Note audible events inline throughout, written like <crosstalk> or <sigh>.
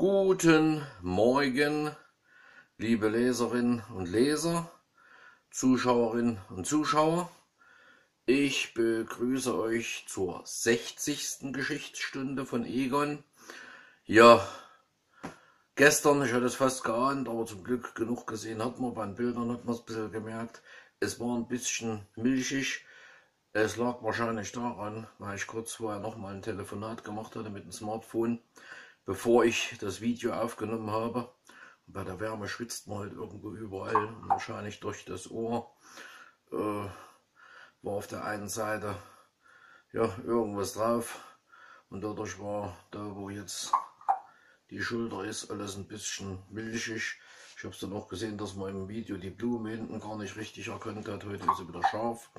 Guten Morgen, liebe Leserinnen und Leser, Zuschauerinnen und Zuschauer. Ich begrüße euch zur 60. Geschichtsstunde von Egon. Ja, gestern, ich hatte es fast geahnt, aber zum Glück genug gesehen hat man, bei den Bildern hat man es ein bisschen gemerkt, es war ein bisschen milchig. Es lag wahrscheinlich daran, weil ich kurz vorher nochmal ein Telefonat gemacht hatte mit dem Smartphone bevor ich das Video aufgenommen habe. Und bei der Wärme schwitzt man halt irgendwo überall wahrscheinlich durch das Ohr äh, war auf der einen Seite ja irgendwas drauf und dadurch war da wo jetzt die Schulter ist alles ein bisschen milchig. Ich habe es dann auch gesehen, dass man im Video die Blume hinten gar nicht richtig erkannt hat. Heute ist sie wieder scharf.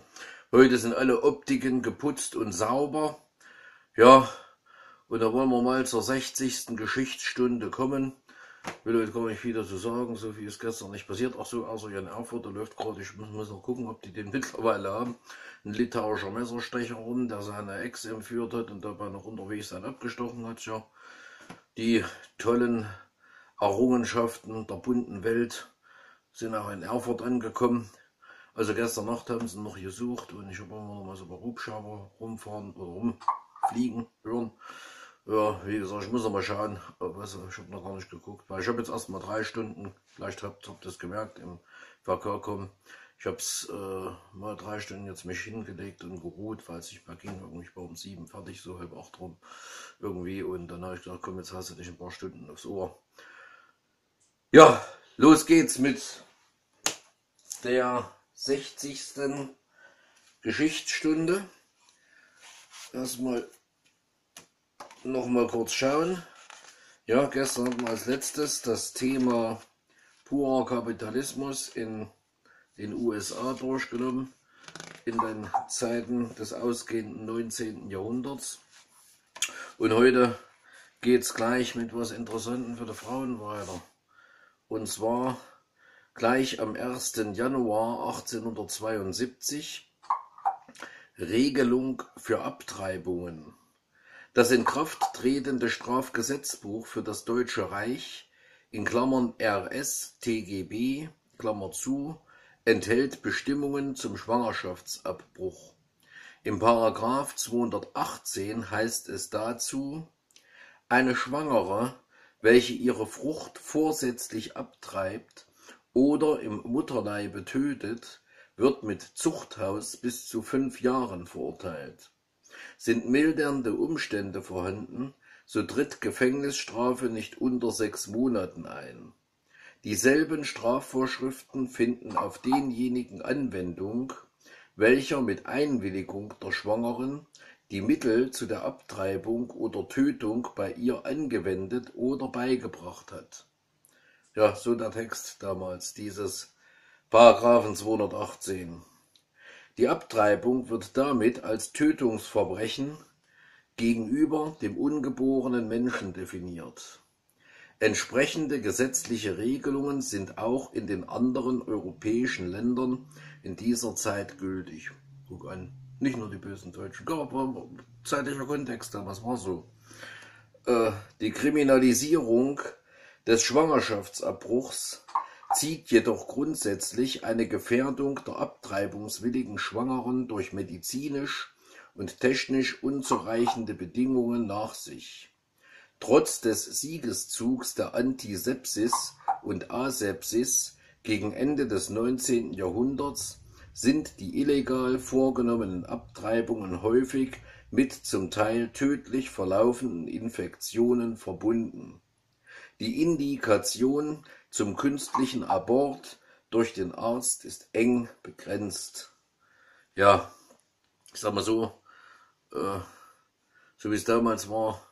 Heute sind alle Optiken geputzt und sauber. Ja, und da wollen wir mal zur 60. Geschichtsstunde kommen. Will heute gar nicht wieder zu sagen, so viel ist gestern nicht passiert. Ach so, außer Jan Erfurt, der läuft gerade, ich muss, muss noch gucken, ob die den <laughs> mittlerweile haben. Ein litauischer Messerstecher rum, der seine Ex entführt hat und dabei noch unterwegs dann abgestochen hat. Ja, die tollen Errungenschaften der bunten Welt sind auch in Erfurt angekommen. Also gestern Nacht haben sie noch gesucht und ich habe immer noch mal so bei Hubschrauber rumfahren oder rumfliegen hören. Ja, wie gesagt, ich muss noch mal schauen. Also, ich habe noch gar nicht geguckt, weil ich habe jetzt erst mal drei Stunden, vielleicht habt ihr das gemerkt, im Verkehr kommen. Ich habe es äh, mal drei Stunden jetzt mich hingelegt und geruht, weil es nicht mehr ging. Irgendwie war um sieben fertig, so halb acht rum irgendwie. Und dann habe ich gedacht, komm, jetzt hast du dich ein paar Stunden aufs Ohr. Ja, los geht's mit der 60. Geschichtsstunde. Erstmal noch mal kurz schauen. Ja, gestern hatten wir als letztes das Thema purer Kapitalismus in den USA durchgenommen, in den Zeiten des ausgehenden 19. Jahrhunderts. Und heute geht es gleich mit was Interessanten für die Frauen weiter. Und zwar gleich am 1. Januar 1872 Regelung für Abtreibungen. Das in Kraft tretende Strafgesetzbuch für das Deutsche Reich in Klammern (RS TGB) Klammer zu, enthält Bestimmungen zum Schwangerschaftsabbruch. Im Paragraph 218 heißt es dazu: Eine Schwangere, welche ihre Frucht vorsätzlich abtreibt oder im Mutterleibe tötet, wird mit Zuchthaus bis zu fünf Jahren verurteilt sind mildernde Umstände vorhanden, so tritt Gefängnisstrafe nicht unter sechs Monaten ein. Dieselben Strafvorschriften finden auf denjenigen Anwendung, welcher mit Einwilligung der Schwangeren die Mittel zu der Abtreibung oder Tötung bei ihr angewendet oder beigebracht hat. Ja, so der Text damals, dieses Paragraphen 218. Die Abtreibung wird damit als Tötungsverbrechen gegenüber dem ungeborenen Menschen definiert. Entsprechende gesetzliche Regelungen sind auch in den anderen europäischen Ländern in dieser Zeit gültig. Guck an, nicht nur die bösen Deutschen, aber zeitlicher Kontext damals war so. Äh, die Kriminalisierung des Schwangerschaftsabbruchs zieht jedoch grundsätzlich eine Gefährdung der abtreibungswilligen Schwangeren durch medizinisch und technisch unzureichende Bedingungen nach sich. Trotz des Siegeszugs der Antisepsis und Asepsis gegen Ende des 19. Jahrhunderts sind die illegal vorgenommenen Abtreibungen häufig mit zum Teil tödlich verlaufenden Infektionen verbunden. Die Indikation zum künstlichen Abort durch den Arzt ist eng begrenzt. Ja, ich sag mal so, äh, so wie es damals war,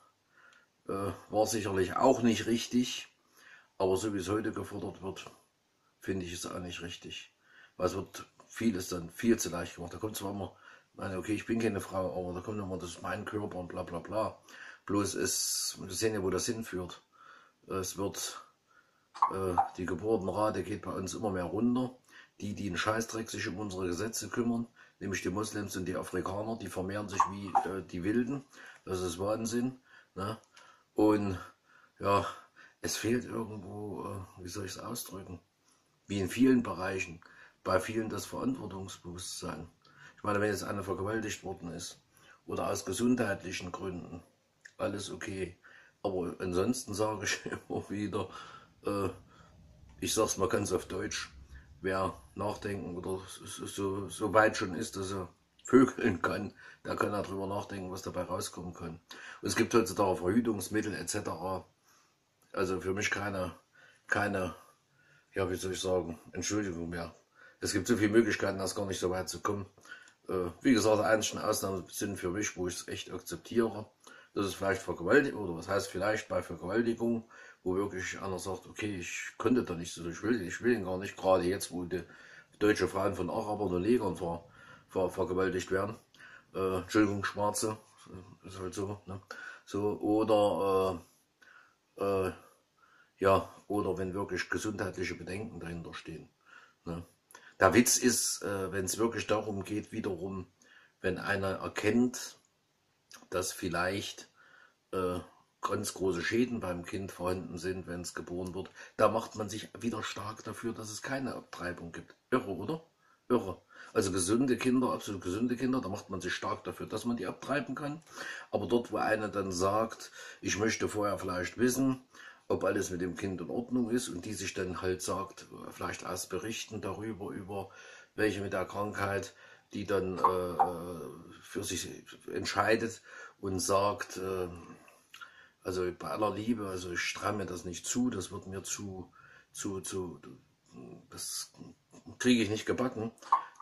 äh, war sicherlich auch nicht richtig, aber so wie es heute gefordert wird, finde ich es auch nicht richtig. Weil es wird vieles dann viel zu leicht gemacht. Da kommt zwar immer, meine, okay, ich bin keine Frau, aber da kommt immer, das ist mein Körper und bla bla bla. Bloß ist, wir sehen ja, wo das hinführt. Es wird die Geburtenrate geht bei uns immer mehr runter. Die, die einen Scheißdreck sich um unsere Gesetze kümmern, nämlich die Moslems und die Afrikaner, die vermehren sich wie äh, die Wilden. Das ist Wahnsinn. Ne? Und ja, es fehlt irgendwo, äh, wie soll ich es ausdrücken, wie in vielen Bereichen, bei vielen das Verantwortungsbewusstsein. Ich meine, wenn jetzt einer vergewaltigt worden ist oder aus gesundheitlichen Gründen, alles okay. Aber ansonsten sage ich <laughs> immer wieder, äh, ich sage es mal ganz auf Deutsch, wer nachdenken oder so, so weit schon ist, dass er vögeln kann, der kann darüber nachdenken, was dabei rauskommen kann. Und es gibt heutzutage Verhütungsmittel etc. Also für mich keine, keine, ja, wie soll ich sagen, Entschuldigung mehr. Es gibt so viele Möglichkeiten, das gar nicht so weit zu kommen. Äh, wie gesagt, einzelne Ausnahmen sind für mich, wo ich es echt akzeptiere. Das ist vielleicht Vergewaltigung, oder was heißt vielleicht bei Vergewaltigung, wo wirklich einer sagt, okay, ich könnte da nicht so, ich will, ich will ihn gar nicht, gerade jetzt, wo die deutsche Frauen von Arabern und Negern ver, ver, vergewaltigt werden. Äh, Entschuldigung, Schwarze, ist halt so. Ne? So, oder äh, äh, ja, oder wenn wirklich gesundheitliche Bedenken dahinter stehen. Ne? Der Witz ist, äh, wenn es wirklich darum geht, wiederum, wenn einer erkennt, dass vielleicht äh, ganz große Schäden beim Kind vorhanden sind, wenn es geboren wird, da macht man sich wieder stark dafür, dass es keine Abtreibung gibt. Irre, oder? Irre. Also gesunde Kinder, absolut gesunde Kinder, da macht man sich stark dafür, dass man die abtreiben kann. Aber dort, wo einer dann sagt, ich möchte vorher vielleicht wissen, ob alles mit dem Kind in Ordnung ist und die sich dann halt sagt, vielleicht erst berichten darüber, über welche mit der Krankheit, die dann äh, für sich entscheidet und sagt, äh, also bei aller Liebe, also ich stramme das nicht zu, das wird mir zu, zu, zu, das kriege ich nicht gebacken.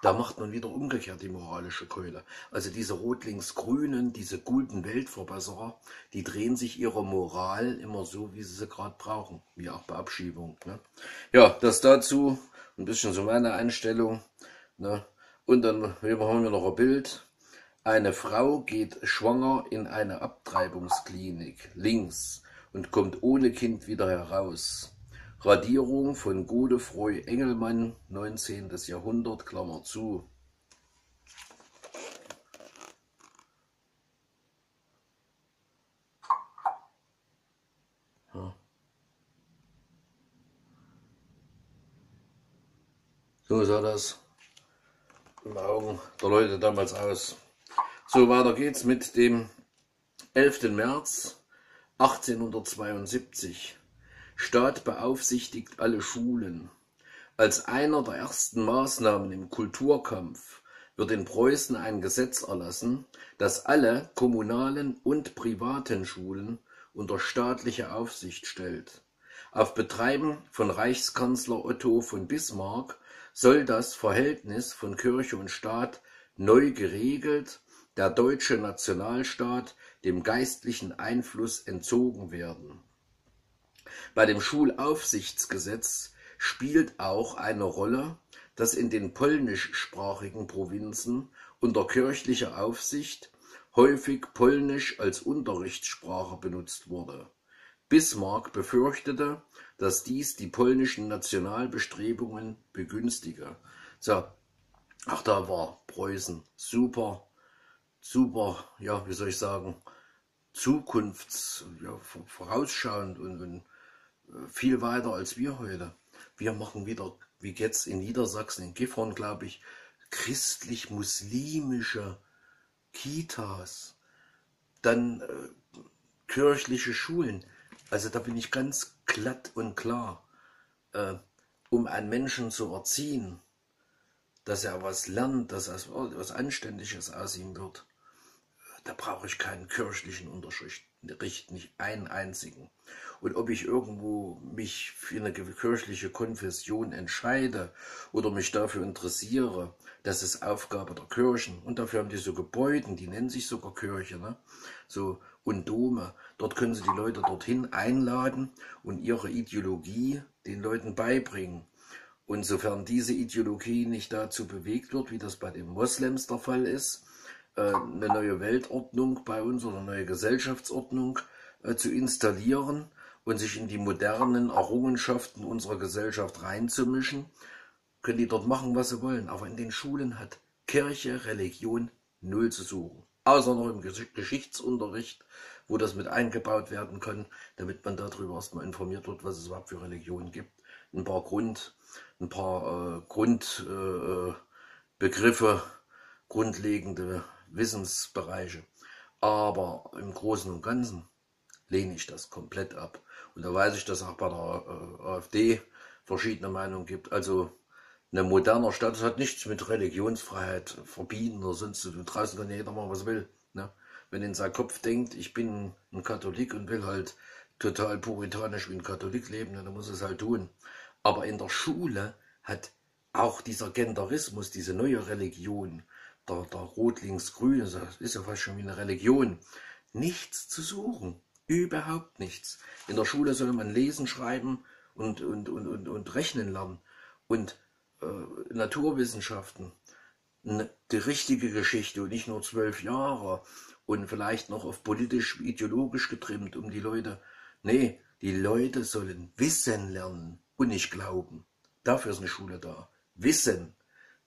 Da macht man wieder umgekehrt die moralische Keule. Also diese Rot-Links-Grünen, diese guten Weltverbesserer, die drehen sich ihrer Moral immer so, wie sie sie gerade brauchen, wie auch bei Abschiebung. Ne? Ja, das dazu, ein bisschen so meine Einstellung. Ne? Und dann haben wir noch ein Bild. Eine Frau geht schwanger in eine Abtreibungsklinik, links, und kommt ohne Kind wieder heraus. Radierung von Godefroy Engelmann, 19. Jahrhundert, Klammer zu. So sah das in Augen der Leute damals aus. So, weiter geht's mit dem 11. März 1872. Staat beaufsichtigt alle Schulen. Als einer der ersten Maßnahmen im Kulturkampf wird in Preußen ein Gesetz erlassen, das alle kommunalen und privaten Schulen unter staatliche Aufsicht stellt. Auf Betreiben von Reichskanzler Otto von Bismarck soll das Verhältnis von Kirche und Staat neu geregelt, der deutsche Nationalstaat dem geistlichen Einfluss entzogen werden bei dem Schulaufsichtsgesetz spielt auch eine Rolle, dass in den polnischsprachigen Provinzen unter kirchlicher Aufsicht häufig Polnisch als Unterrichtssprache benutzt wurde. Bismarck befürchtete, dass dies die polnischen Nationalbestrebungen begünstige. So, ach da war Preußen super, super, ja, wie soll ich sagen, zukunfts, ja, vorausschauend und, und viel weiter als wir heute. Wir machen wieder, wie jetzt in Niedersachsen, in Gifhorn, glaube ich, christlich-muslimische Kitas, dann äh, kirchliche Schulen. Also da bin ich ganz glatt und klar, äh, um einen Menschen zu erziehen, dass er was lernt, dass er was Anständiges aus ihm wird. Da brauche ich keinen kirchlichen Unterricht, nicht einen einzigen. Und ob ich irgendwo mich für eine kirchliche Konfession entscheide oder mich dafür interessiere, das ist Aufgabe der Kirchen. Und dafür haben die so Gebäude, die nennen sich sogar Kirche, ne? so und Dome. Dort können sie die Leute dorthin einladen und ihre Ideologie den Leuten beibringen. Und sofern diese Ideologie nicht dazu bewegt wird, wie das bei den Moslems der Fall ist, eine neue Weltordnung bei uns oder eine neue Gesellschaftsordnung äh, zu installieren und sich in die modernen Errungenschaften unserer Gesellschaft reinzumischen, können die dort machen, was sie wollen. Aber in den Schulen hat Kirche, Religion null zu suchen. Außer noch im Geschichtsunterricht, wo das mit eingebaut werden kann, damit man darüber erstmal informiert wird, was es überhaupt für Religionen gibt. Ein paar Grund, ein paar äh, Grundbegriffe, äh, grundlegende Wissensbereiche. Aber im Großen und Ganzen lehne ich das komplett ab. Und da weiß ich, dass auch bei der äh, AfD verschiedene Meinungen gibt. Also eine moderne Stadt hat nichts mit Religionsfreiheit verbieten oder sonst. Du draußen kann jeder machen, was will. Ne? Wenn in seinem Kopf denkt, ich bin ein Katholik und will halt total puritanisch wie ein Katholik leben, dann muss es halt tun. Aber in der Schule hat auch dieser Genderismus, diese neue Religion, der, der Rot-Links-Grün, das ist ja fast schon wie eine Religion, nichts zu suchen. Überhaupt nichts. In der Schule soll man lesen, schreiben und, und, und, und, und rechnen lernen. Und äh, Naturwissenschaften, die richtige Geschichte und nicht nur zwölf Jahre und vielleicht noch auf politisch, ideologisch getrimmt, um die Leute. Nee, die Leute sollen Wissen lernen und nicht glauben. Dafür ist eine Schule da. Wissen.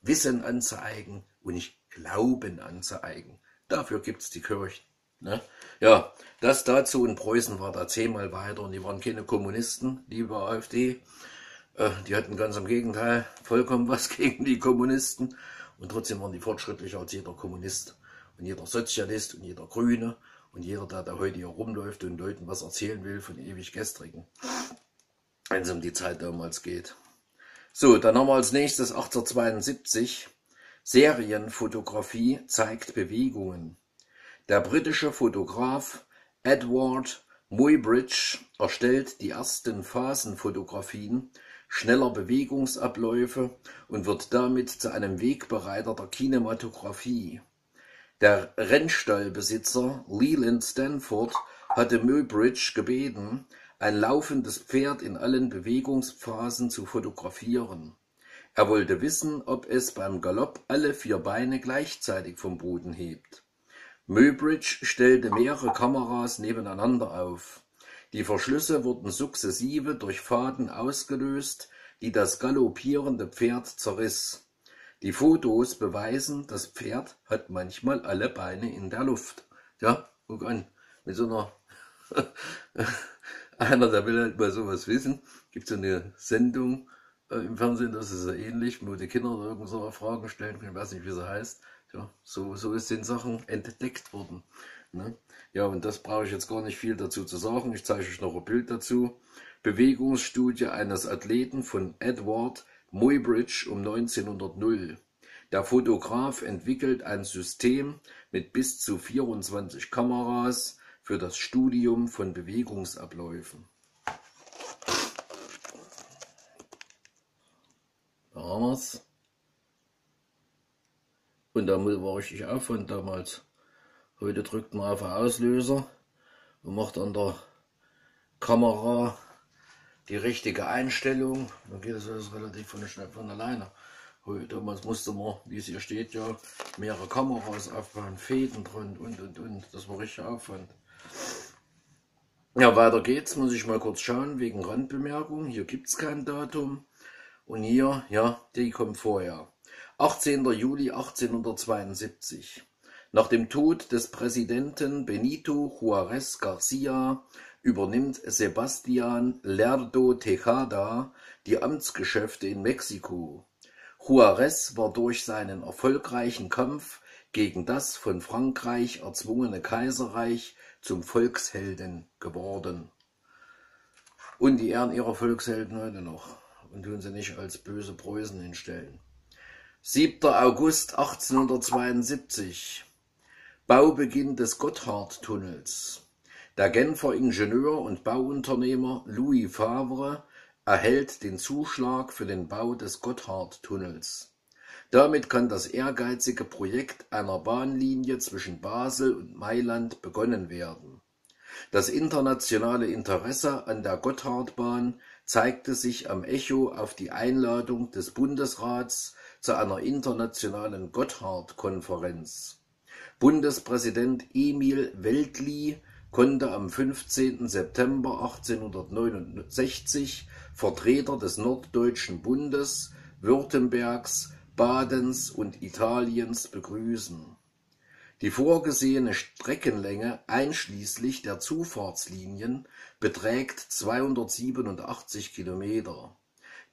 Wissen anzueigen und nicht Glauben anzueigen. Dafür gibt's die Kirchen. Ne? Ja, das dazu. In Preußen war da zehnmal weiter und die waren keine Kommunisten, liebe AfD. Äh, die hatten ganz im Gegenteil vollkommen was <laughs> gegen die Kommunisten. Und trotzdem waren die fortschrittlicher als jeder Kommunist und jeder Sozialist und jeder Grüne und jeder, der da heute hier rumläuft und Leuten was erzählen will von ewig Gestrigen. Wenn es um die Zeit damals geht. So, dann haben wir als nächstes 1872. Serienfotografie zeigt Bewegungen. Der britische Fotograf Edward Muybridge erstellt die ersten Phasenfotografien schneller Bewegungsabläufe und wird damit zu einem Wegbereiter der Kinematographie. Der Rennstallbesitzer Leland Stanford hatte Muybridge gebeten, ein laufendes Pferd in allen Bewegungsphasen zu fotografieren. Er wollte wissen, ob es beim Galopp alle vier Beine gleichzeitig vom Boden hebt. Muybridge stellte mehrere Kameras nebeneinander auf. Die Verschlüsse wurden sukzessive durch Faden ausgelöst, die das galoppierende Pferd zerriss. Die Fotos beweisen, das Pferd hat manchmal alle Beine in der Luft. Ja, guck an, mit so einer <laughs> einer, der will halt mal sowas wissen. Gibt so eine Sendung im Fernsehen, das ist so ähnlich, wo die Kinder irgend so Fragen stellen können, ich weiß nicht, wie sie heißt. Ja, so, so ist den Sachen entdeckt worden. Ne? Ja, und das brauche ich jetzt gar nicht viel dazu zu sagen. Ich zeige euch noch ein Bild dazu. Bewegungsstudie eines Athleten von Edward Muybridge um 1900. Der Fotograf entwickelt ein System mit bis zu 24 Kameras für das Studium von Bewegungsabläufen. Wir's. Und da war richtig Aufwand damals. Heute drückt man auf den Auslöser und macht an der Kamera die richtige Einstellung. Dann geht das alles relativ von, schnell von alleine. Damals musste man, wie es hier steht, ja mehrere Kameras aufbauen, Fäden drin und und und. Das war richtig Aufwand. Ja, weiter geht's. Muss ich mal kurz schauen wegen Randbemerkung. Hier gibt es kein Datum. Und hier, ja, die kommt vorher. 18. Juli 1872. Nach dem Tod des Präsidenten Benito Juárez García übernimmt Sebastián Lerdo Tejada die Amtsgeschäfte in Mexiko. Juárez war durch seinen erfolgreichen Kampf gegen das von Frankreich erzwungene Kaiserreich zum Volkshelden geworden. Und die ehren ihrer Volkshelden heute noch und tun sie nicht als böse Preußen hinstellen. 7. August 1872 Baubeginn des Gotthardtunnels. Der Genfer Ingenieur und Bauunternehmer Louis Favre erhält den Zuschlag für den Bau des Gotthardtunnels. Damit kann das ehrgeizige Projekt einer Bahnlinie zwischen Basel und Mailand begonnen werden. Das internationale Interesse an der Gotthardbahn zeigte sich am Echo auf die Einladung des Bundesrats zu einer internationalen Gotthard-Konferenz. Bundespräsident Emil Weltli konnte am 15. September 1869 Vertreter des Norddeutschen Bundes, Württembergs, Badens und Italiens begrüßen. Die vorgesehene Streckenlänge einschließlich der Zufahrtslinien beträgt 287 Kilometer.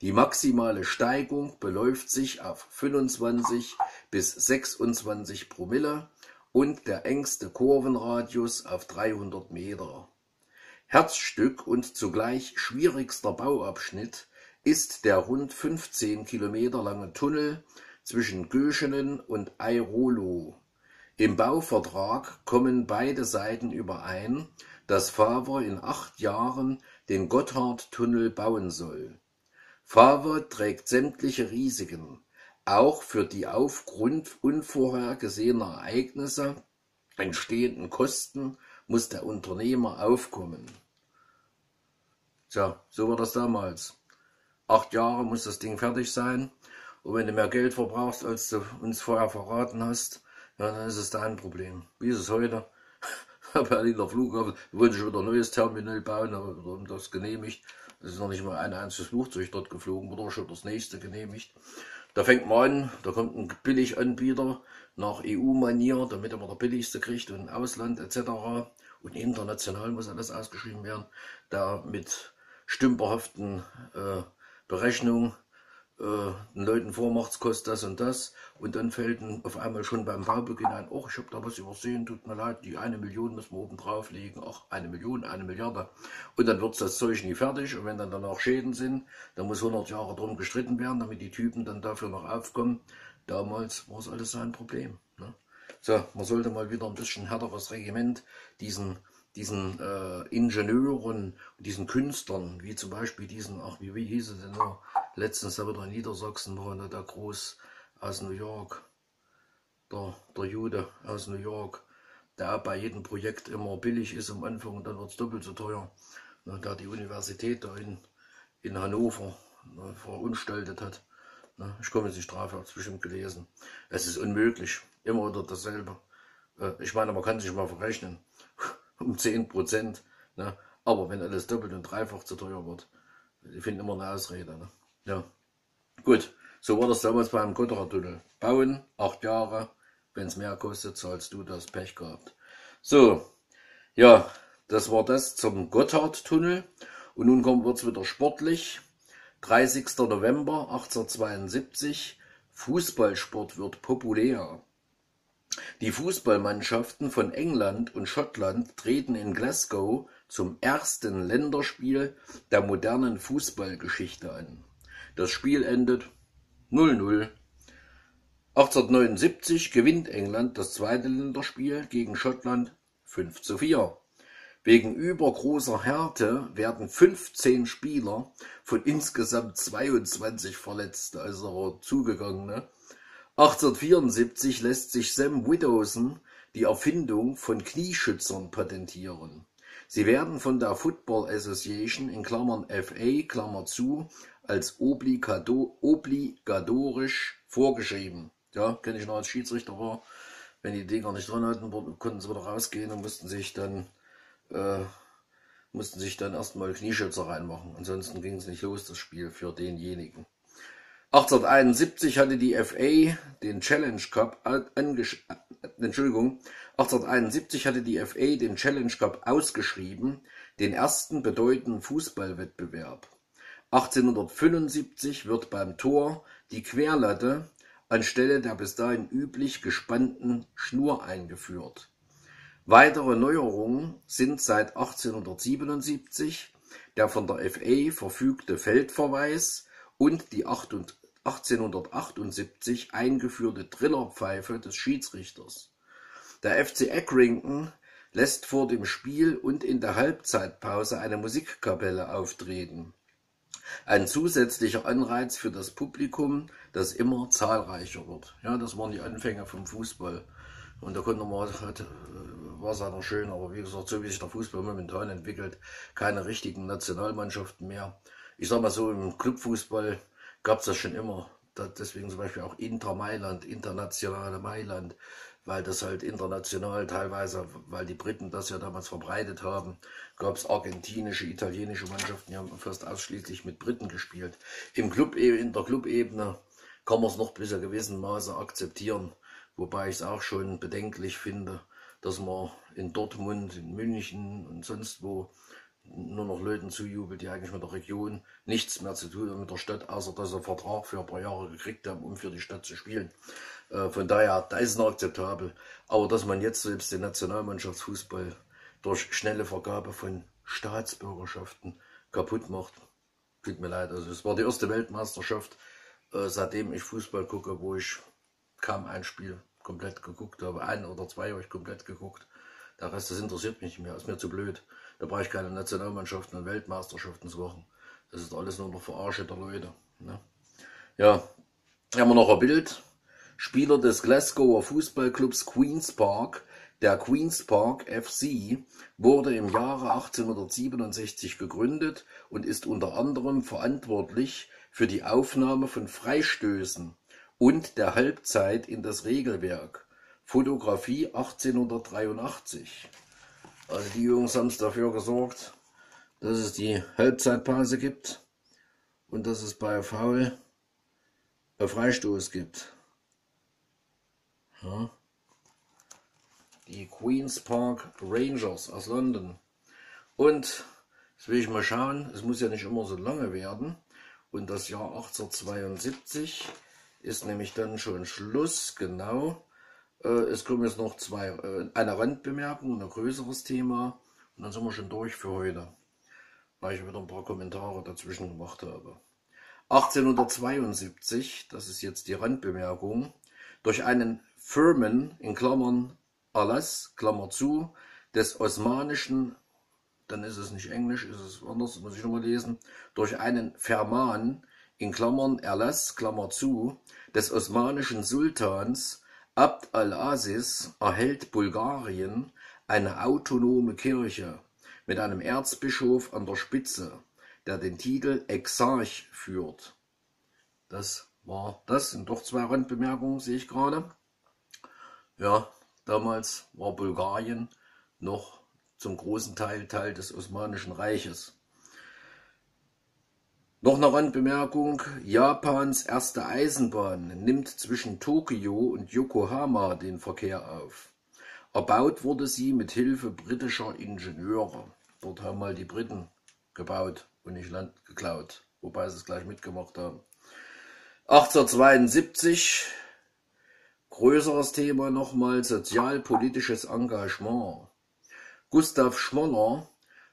Die maximale Steigung beläuft sich auf 25 bis 26 Promille und der engste Kurvenradius auf 300 Meter. Herzstück und zugleich schwierigster Bauabschnitt ist der rund 15 Kilometer lange Tunnel zwischen Göschenen und Airolo. Im Bauvertrag kommen beide Seiten überein, dass Faver in acht Jahren den Gotthardtunnel bauen soll. Faver trägt sämtliche Risiken, auch für die aufgrund unvorhergesehener Ereignisse entstehenden Kosten muss der Unternehmer aufkommen. Tja, so war das damals. Acht Jahre muss das Ding fertig sein. Und wenn du mehr Geld verbrauchst, als du uns vorher verraten hast, ja, dann ist es dein Problem. Wie ist es heute? <laughs> Berliner Flughafen, wir wollten schon wieder ein neues Terminal bauen, aber das genehmigt. Es ist noch nicht mal ein einziges Flugzeug dort geflogen, wurde schon das nächste genehmigt. Da fängt man an, da kommt ein Billiganbieter nach EU-Manier, damit er mal der billigste kriegt und Ausland etc. Und international muss alles ausgeschrieben werden, da mit stümperhaften äh, Berechnungen äh, den Leuten vormacht, kostet das und das und dann fällt auf einmal schon beim Baubeginn ein, oh, ich habe da was übersehen, tut mir leid, die eine Million müssen wir oben drauflegen, ach, eine Million, eine Milliarde und dann wird das Zeug nie fertig und wenn dann danach Schäden sind, dann muss 100 Jahre drum gestritten werden, damit die Typen dann dafür noch aufkommen. Damals war es alles sein Problem. Ne? So, man sollte mal wieder ein bisschen härteres Regiment diesen diesen äh, Ingenieuren diesen Künstlern, wie zum Beispiel diesen, ach, wie, wie hieß es denn noch, letztens da wieder in Niedersachsen war der Groß aus New York, der, der Jude aus New York, der bei jedem Projekt immer billig ist am Anfang und dann wird es doppelt so teuer, ne, der die Universität da in, in Hannover ne, verunstaltet hat. Ne, ich komme jetzt nicht drauf, habe es bestimmt gelesen. Es ist unmöglich, immer wieder dasselbe. Äh, ich meine, man kann sich mal verrechnen <laughs> um 10 Prozent. Ne? Aber wenn alles doppelt und dreifach zu teuer wird, die finden immer eine Ausrede. Ne? Ja, gut. So war das damals beim Gotthardtunnel. Bauen, acht Jahre. Wenn es mehr kostet, zahlst du das Pech gehabt. So, ja, das war das zum Gotthardtunnel. Und nun kommt es wieder sportlich. 30. November 1872. Fußballsport wird populär. Die Fußballmannschaften von England und Schottland treten in Glasgow zum ersten Länderspiel der modernen Fußballgeschichte an. Das Spiel endet 0:0. 1879 gewinnt England das zweite Länderspiel gegen Schottland 5:4. Wegen übergroßer Härte werden 15 Spieler von insgesamt 22 verletzt, also zugegangen. Ne? 1874 lässt sich Sam Widowson die Erfindung von Knieschützern patentieren. Sie werden von der Football Association in Klammern (FA) Klammer zu, als obligatorisch vorgeschrieben. Ja, kenne ich noch als Schiedsrichter war. Wenn die Dinger nicht dran hatten, konnten sie wieder rausgehen und mussten sich dann äh, mussten sich dann erstmal Knieschützer reinmachen. Ansonsten ging es nicht los, das Spiel für denjenigen. 1871 hatte die FA den Challenge Cup Entschuldigung, 1871 hatte die FA den Challenge Cup ausgeschrieben, den ersten bedeutenden Fußballwettbewerb. 1875 wird beim Tor die Querlatte anstelle der bis dahin üblich gespannten Schnur eingeführt. Weitere Neuerungen sind seit 1877 der von der FA verfügte Feldverweis und die 1878 eingeführte Trillerpfeife des Schiedsrichters. Der FC Accrington lässt vor dem Spiel und in der Halbzeitpause eine Musikkapelle auftreten. Ein zusätzlicher Anreiz für das Publikum, das immer zahlreicher wird. Ja, das waren die Anfänge vom Fußball. Und da konnte man, hat, war es auch schön, aber wie gesagt, so wie sich der Fußball momentan entwickelt, keine richtigen Nationalmannschaften mehr. Ich sag mal so, im Clubfußball gab es das schon immer. deswegen zum Beispiel auch Inter Mailand, internationale Mailand, weil das halt international teilweise, weil die Briten das ja damals verbreitet haben, gab es argentinische, italienische Mannschaften, die haben fast ausschließlich mit Briten gespielt. Im Club, in der Clubebene kann man es noch bis zu gewissem Maße akzeptieren, wobei ich es auch schon bedenklich finde, dass man in Dortmund, in München und sonst wo nur noch Leuten zujubelt, die eigentlich mit der Region nichts mehr zu tun haben mit der Stadt, außer dass sie einen Vertrag für ein paar Jahre gekriegt haben, um für die Stadt zu spielen. Äh, von daher, da ist es noch akzeptabel. Aber dass man jetzt selbst den Nationalmannschaftsfußball durch schnelle Vergabe von Staatsbürgerschaften kaputt macht, tut mir leid. Also es war die erste Weltmeisterschaft, äh, seitdem ich Fußball gucke, wo ich kaum ein Spiel komplett geguckt habe. Ein oder zwei habe ich komplett geguckt. Der Rest, das interessiert mich nicht mehr, ist mir zu blöd. Da brauche ich keine Nationalmannschaften und Weltmeisterschaften zu machen. Das ist alles nur noch Verarsche der Leute. Ne? Ja, haben wir noch ein Bild. Spieler des Glasgower Fußballclubs Queen's Park, der Queen's Park FC, wurde im Jahre 1867 gegründet und ist unter anderem verantwortlich für die Aufnahme von Freistößen und der Halbzeit in das Regelwerk. Fotografie 1883. Also die Jungs haben es dafür gesorgt, dass es die Halbzeitpause gibt und dass es bei Foul einen Freistoß gibt. Ja. Die Queen's Park Rangers aus London. Und jetzt will ich mal schauen, es muss ja nicht immer so lange werden. Und das Jahr 1872 ist nämlich dann schon Schluss, genau. Äh, es kommen jetzt noch zwei, äh, eine Randbemerkung, ein größeres Thema. Und dann sind wir schon durch für heute, weil ich wieder ein paar Kommentare dazwischen gemacht habe. 1872, das ist jetzt die Randbemerkung, durch einen Firmen in Klammern Erlass, Klammer zu, des osmanischen, dann ist es nicht Englisch, ist es anders, muss ich nochmal lesen, durch einen Ferman in Klammern Erlass, Klammer zu, des osmanischen Sultans Abd al-Aziz erhält Bulgarien eine autonome Kirche mit einem Erzbischof an der Spitze, der den Titel Exarch führt. Das war das, sind doch zwei Randbemerkungen, sehe ich gerade. Ja, damals war Bulgarien noch zum großen Teil Teil des Osmanischen Reiches. Noch eine Randbemerkung, Japans erste Eisenbahn nimmt zwischen Tokio und Yokohama den Verkehr auf. Erbaut wurde sie mit Hilfe britischer Ingenieure. Dort haben mal die Briten gebaut und nicht Land geklaut, wobei sie es gleich mitgemacht haben. 1872, größeres Thema nochmal, sozialpolitisches Engagement. Gustav Schmoller,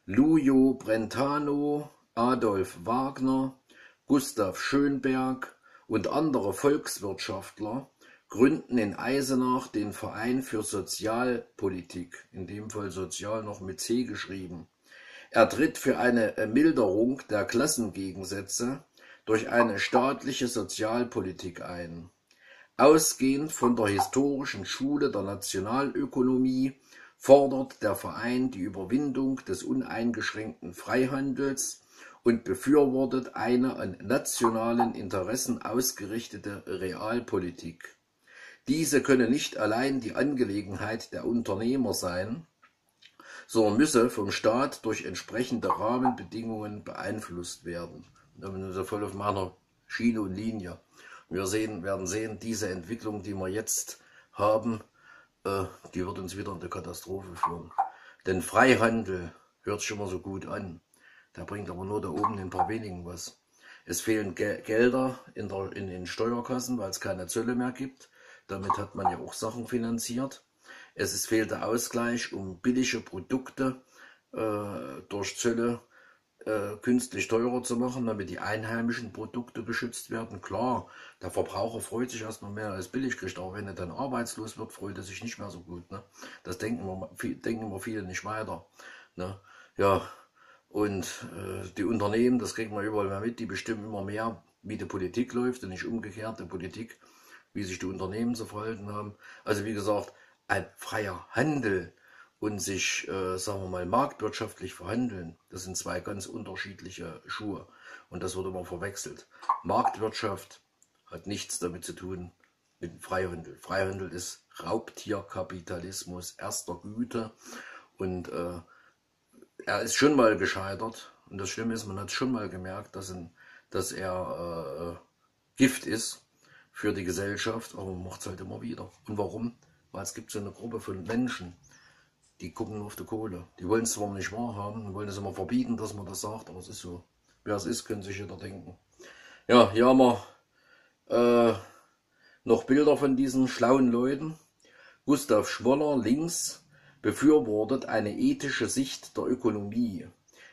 Lujo Brentano, Adolf Wagner, Gustav Schönberg und andere Volkswirtschaftler gründen in Eisenach den Verein für Sozialpolitik, in dem Fall Sozial noch mit C geschrieben. Er tritt für eine Milderung der Klassengegensätze durch eine staatliche Sozialpolitik ein. Ausgehend von der historischen Schule der Nationalökonomie fordert der Verein die Überwindung des uneingeschränkten Freihandels und befürwortet eine an nationalen Interessen ausgerichtete Realpolitik. Diese könne nicht allein die Angelegenheit der Unternehmer sein, sondern müsse vom Staat durch entsprechende Rahmenbedingungen beeinflusst werden. Da bin ich voll auf meiner Schiene und Linie. Wir sehen, werden sehen, diese Entwicklung, die wir jetzt haben, äh, die wird uns wieder in die Katastrophe führen. Denn Freihandel hört sich immer so gut an. Der bringt aber nur da oben den paar wenigen was. Es fehlen Ge Gelder in, der, in den Steuerkassen, weil es keine Zölle mehr gibt. Damit hat man ja auch Sachen finanziert. Es ist, fehlt der Ausgleich, um billige Produkte äh, durch Zölle äh, künstlich teurer zu machen, damit die einheimischen Produkte geschützt werden. Klar, der Verbraucher freut sich erstmal mehr als billig kriegt, aber wenn er dann arbeitslos wird, freut er sich nicht mehr so gut. Ne? Das denken wir, denken wir viele nicht weiter. Ne? Ja, und äh, die Unternehmen, das kriegt man überall mehr mit, die bestimmen immer mehr, wie die Politik läuft und nicht umgekehrt die Politik, wie sich die Unternehmen zu verhalten haben. Also wie gesagt, ein freier Handel und sich, äh, sagen wir mal, marktwirtschaftlich verhandeln, das sind zwei ganz unterschiedliche Schuhe. Und das wird immer verwechselt. Marktwirtschaft hat nichts damit zu tun mit Freihandel. Freihandel ist Raubtierkapitalismus erster Güte und äh, er ist schon mal gescheitert. Und das Schlimme ist, man hat schon mal gemerkt, dass, in, dass er äh, Gift ist. für die Gesellschaft, aber man macht es halt immer wieder. Und warum? Weil es gibt so eine Gruppe von Menschen, die gucken nur auf die Kohle. Die wollen es zwar nicht wahrhaben, wollen es immer verbieten, dass man das sagt, aber es ist so. Wer es ist, können sich jeder denken. Ja, hier haben wir äh, noch Bilder von diesen schlauen Leuten. Gustav Schwoller links befürwortet eine ethische Sicht der Ökonomie.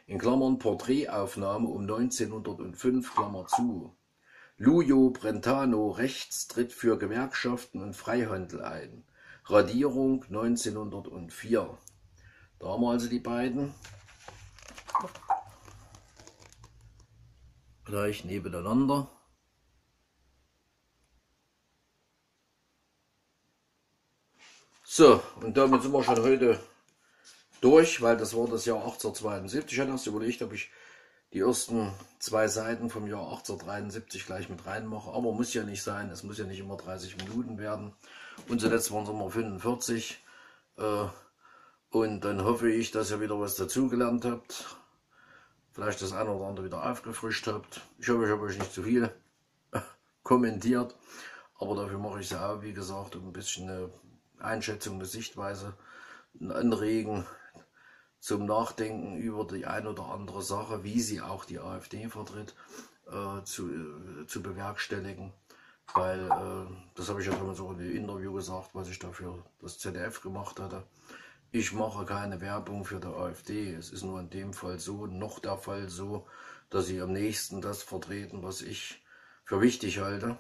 In Klammern Porträtaufnahme um 1905, Klammer zu. Lujo Brentano rechts tritt für Gewerkschaften und Freihandel ein. Radierung 1904. Da haben wir also die beiden. Gleich nebeneinander. So, und damit sind wir schon heute durch, weil das war das Jahr 1872. Ich hatte erst überlegt, ob ich die ersten zwei Seiten vom Jahr 1873 gleich mit reinmache. Aber muss ja nicht sein, es muss ja nicht immer 30 Minuten werden. Und zuletzt waren es immer 45. Äh, und dann hoffe ich, dass ihr wieder was dazugelernt habt. Vielleicht das eine oder andere wieder aufgefrischt habt. Ich hoffe, ich habe euch nicht zu viel <laughs> kommentiert. Aber dafür mache ich es auch, wie gesagt, um ein bisschen eine Einschätzung, eine Sichtweise anregen, zum Nachdenken über die ein oder andere Sache, wie sie auch die AfD vertritt, äh, zu, äh, zu bewerkstelligen. Weil, äh, das habe ich ja damals auch in dem Interview gesagt, was ich dafür das ZDF gemacht hatte. Ich mache keine Werbung für die AfD. Es ist nur in dem Fall so, noch der Fall so, dass sie am nächsten das vertreten, was ich für wichtig halte,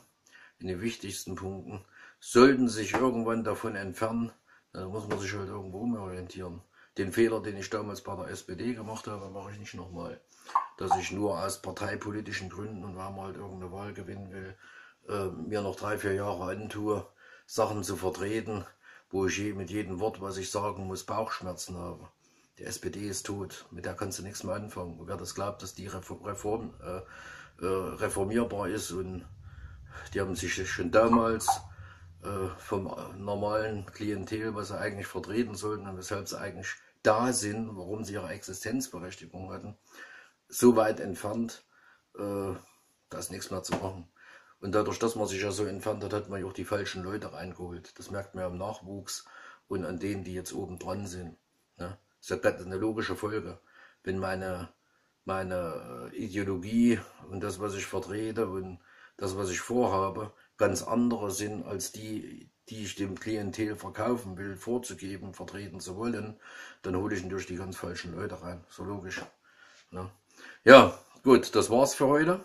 in den wichtigsten Punkten. Sollten sich irgendwann davon entfernen, dann muss man sich halt irgendwo umorientieren. Den Fehler, den ich damals bei der SPD gemacht habe, mache ich nicht nochmal. Dass ich nur aus parteipolitischen Gründen und weil man halt irgendeine Wahl gewinnen will, äh, mir noch drei, vier Jahre antue, Sachen zu vertreten, wo ich je, mit jedem Wort, was ich sagen muss, Bauchschmerzen habe. Die SPD ist tot, mit der kannst du nichts mehr anfangen. Und wer das glaubt, dass die Reform, äh, äh, reformierbar ist und die haben sich schon damals vom normalen Klientel, was sie eigentlich vertreten sollten und weshalb sie eigentlich da sind, warum sie ihre Existenzberechtigung hatten, so weit entfernt, äh, da ist nichts mehr zu machen. Und dadurch, dass man sich ja so entfernt hat, hat man ja auch die falschen Leute reingeholt. Das merkt man ja im Nachwuchs und an denen, die jetzt oben dran sind. Ne? Das ist ja eine logische Folge. Wenn meine, meine Ideologie und das, was ich vertrete und das, was ich vorhabe, ganz andere sind als die, die ich dem Klientel verkaufen will, vorzugeben, vertreten zu wollen, dann hole ich natürlich die ganz falschen Leute rein. So logisch. Ne? Ja, gut, das war's für heute.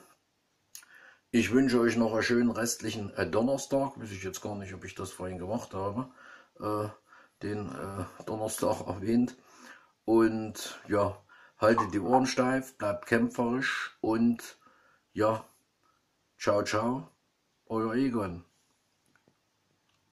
Ich wünsche euch noch einen schönen restlichen äh, Donnerstag. Weiß ich jetzt gar nicht, ob ich das vorhin gemacht habe. Äh, den äh, Donnerstag erwähnt. Und ja, haltet die Ohren steif, bleibt kämpferisch und ja, ciao, ciao, euer Egon.